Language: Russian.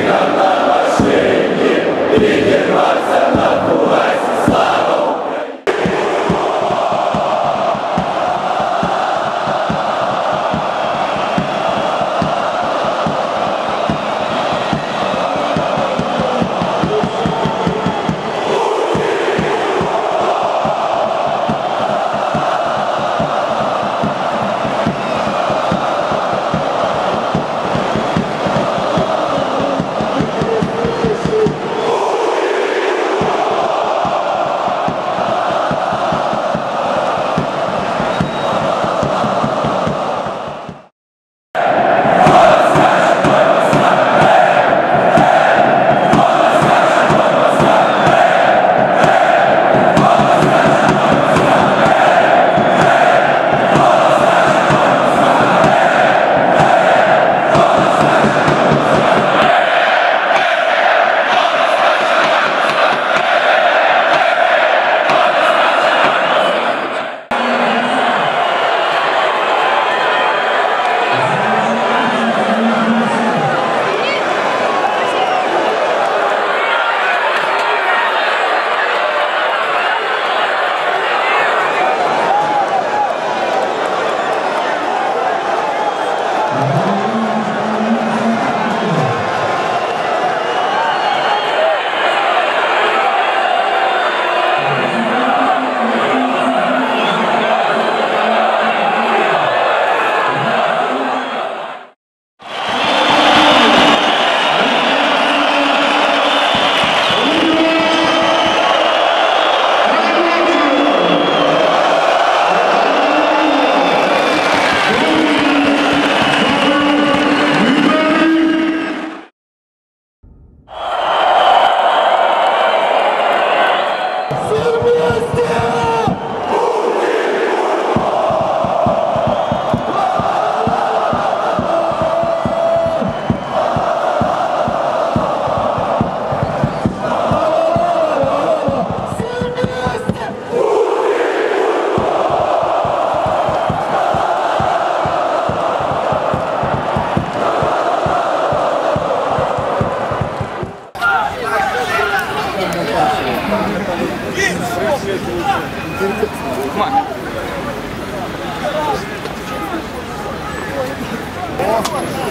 Illallah. Молодцы.